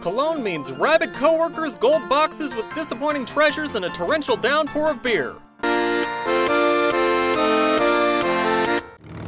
Cologne means rabid coworkers, gold boxes with disappointing treasures, and a torrential downpour of beer.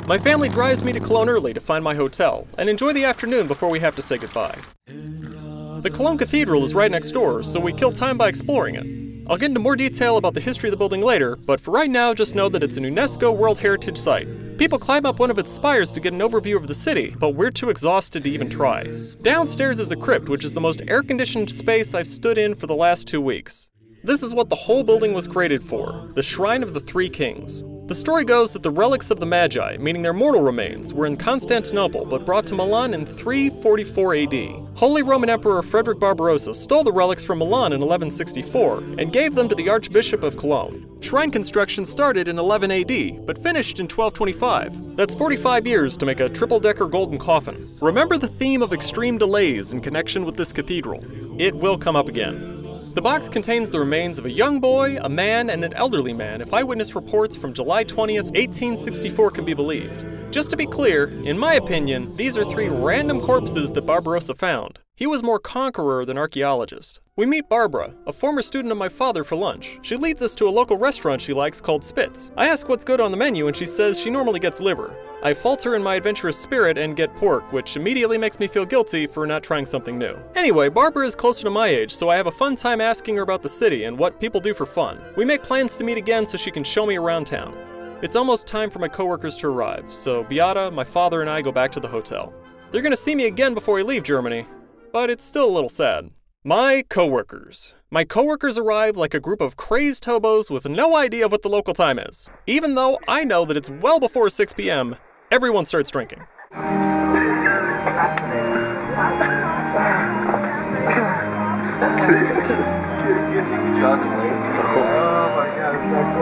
My family drives me to Cologne early to find my hotel and enjoy the afternoon before we have to say goodbye. The Cologne Cathedral is right next door, so we kill time by exploring it. I'll get into more detail about the history of the building later, but for right now, just know that it's an UNESCO World Heritage Site. People climb up one of its spires to get an overview of the city, but we're too exhausted to even try. Downstairs is a crypt, which is the most air-conditioned space I've stood in for the last two weeks. This is what the whole building was created for, the Shrine of the Three Kings. The story goes that the relics of the Magi, meaning their mortal remains, were in Constantinople but brought to Milan in 344 AD. Holy Roman Emperor Frederick Barbarossa stole the relics from Milan in 1164 and gave them to the Archbishop of Cologne. Shrine construction started in 11 AD, but finished in 1225. That's 45 years to make a triple-decker golden coffin. Remember the theme of extreme delays in connection with this cathedral. It will come up again. The box contains the remains of a young boy, a man, and an elderly man if eyewitness reports from July 20th, 1864 can be believed. Just to be clear, in my opinion, these are three random corpses that Barbarossa found. He was more conqueror than archaeologist. We meet Barbara, a former student of my father, for lunch. She leads us to a local restaurant she likes called Spitz. I ask what's good on the menu and she says she normally gets liver. I falter in my adventurous spirit and get pork, which immediately makes me feel guilty for not trying something new. Anyway, Barbara is closer to my age, so I have a fun time asking her about the city and what people do for fun. We make plans to meet again so she can show me around town. It's almost time for my coworkers to arrive, so Beata, my father, and I go back to the hotel. They're gonna see me again before I leave Germany, but it's still a little sad. My coworkers. My coworkers arrive like a group of crazed hobos with no idea of what the local time is. Even though I know that it's well before 6 p.m., everyone starts drinking.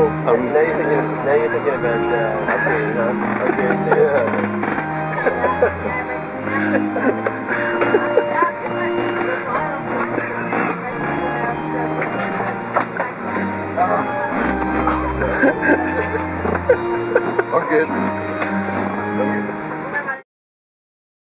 Oh, now you're thinking, now you thinking about uh, okay, yeah. okay.